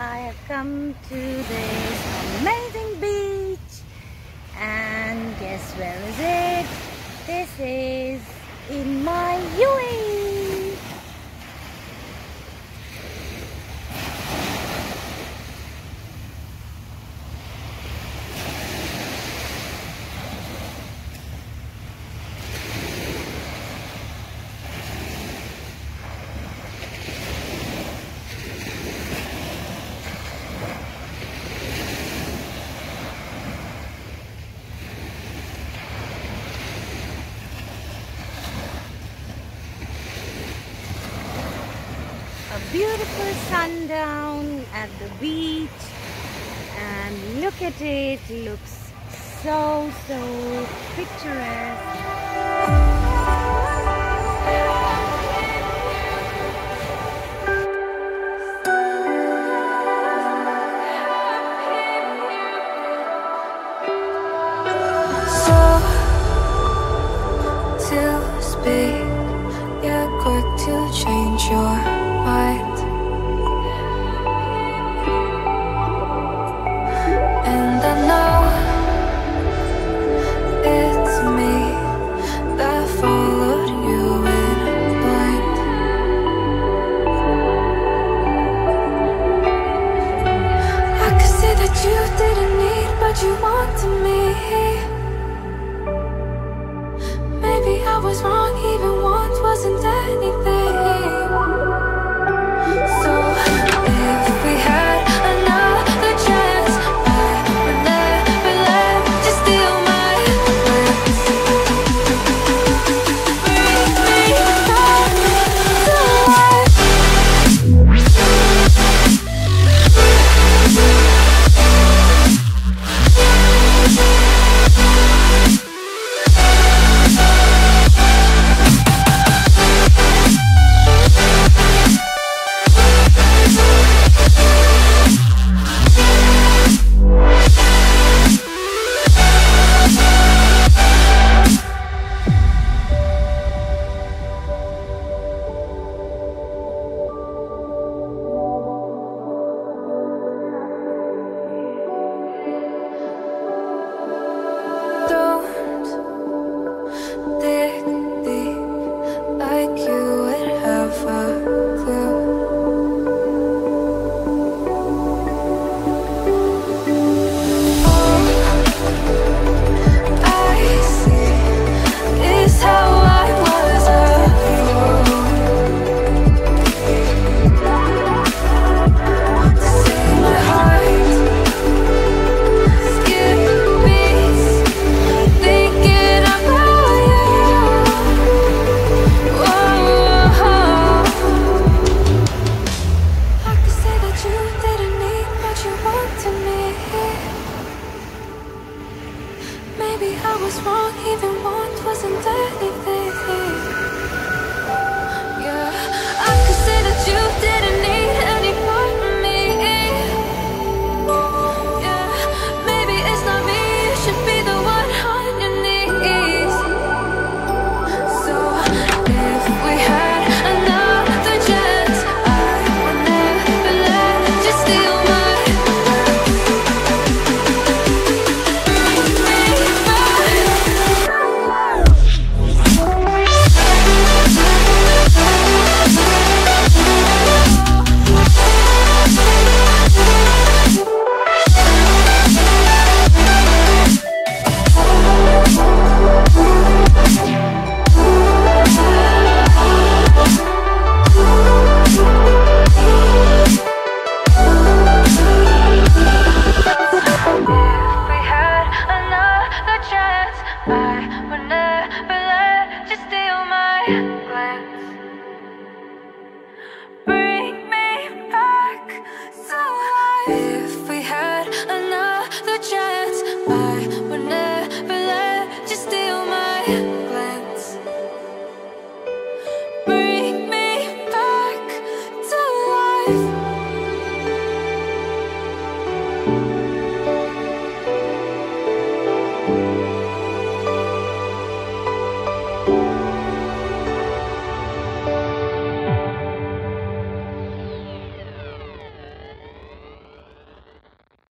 I have come to this amazing beach and guess where is it? This is in my UAE. beautiful sundown at the beach and look at it looks so so picturesque. was wrong, even one wasn't there. life.